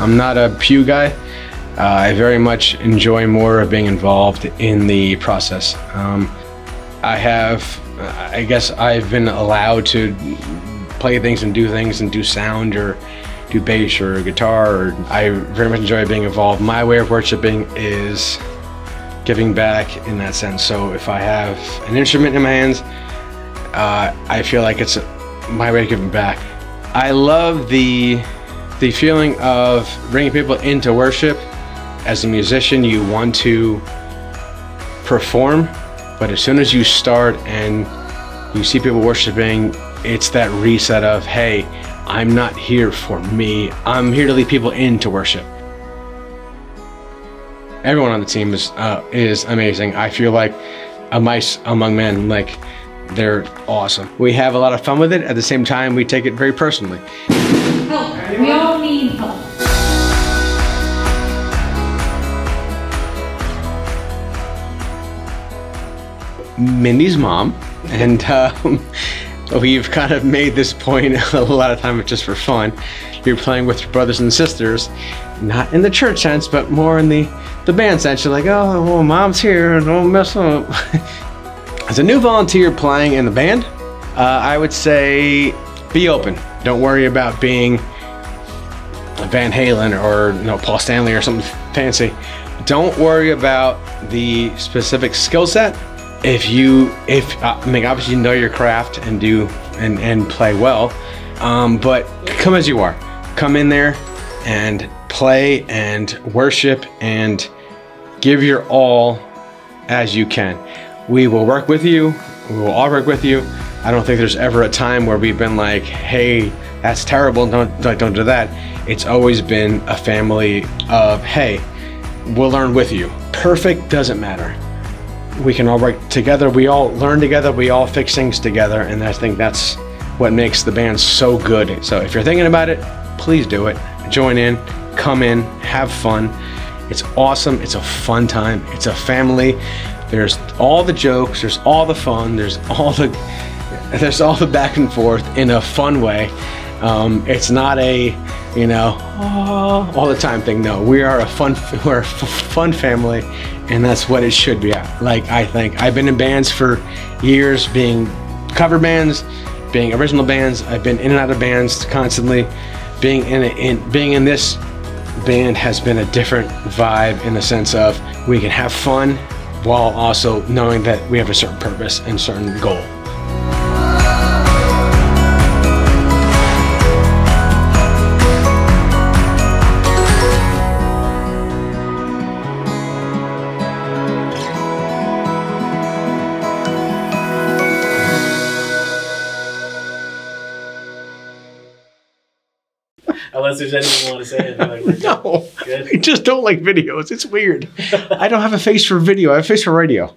I'm not a pew guy. Uh, I very much enjoy more of being involved in the process. Um, I have, I guess, I've been allowed to play things and do things and do sound or do bass or guitar. Or I very much enjoy being involved. My way of worshiping is giving back in that sense. So if I have an instrument in my hands, uh, I feel like it's my way of giving back. I love the the feeling of bringing people into worship. As a musician, you want to perform, but as soon as you start and you see people worshiping, it's that reset of, hey, I'm not here for me. I'm here to lead people into worship. Everyone on the team is uh, is amazing. I feel like a mice among men. Like they're awesome. We have a lot of fun with it. At the same time, we take it very personally. Help. We all need help. Mindy's mom, and um, we've kind of made this point a lot of time just for fun. You're playing with your brothers and sisters, not in the church sense, but more in the the band sense. You're like, oh, well, mom's here, don't mess up. As a new volunteer playing in the band, uh, I would say be open. Don't worry about being a Van Halen or you know Paul Stanley or something fancy. Don't worry about the specific skill set. If you, if uh, I mean, obviously you know your craft and do and and play well, um, but come as you are. Come in there and play and worship and give your all as you can. We will work with you. We will all work with you. I don't think there's ever a time where we've been like, "Hey, that's terrible. Don't don't, don't do that." It's always been a family of, "Hey, we'll learn with you." Perfect doesn't matter. We can all work together. We all learn together. We all fix things together, and I think that's what makes the band so good. So if you're thinking about it, please do it. Join in, come in, have fun. It's awesome. It's a fun time. It's a family. There's all the jokes. There's all the fun. There's all the there's all the back and forth in a fun way. Um, it's not a you know oh, all the time thing. No, we are a fun we're a f- fun family, and that's what it should be. Like I think I've been in bands for years, being cover bands, being original bands. I've been in and out of bands constantly. Being in, a, in being in this band has been a different vibe in the sense of we can have fun while also knowing that we have a certain purpose and certain goal. Unless there's anything you want to say. Like. No, Good. I just don't like videos. It's weird. I don't have a face for video. I have a face for radio.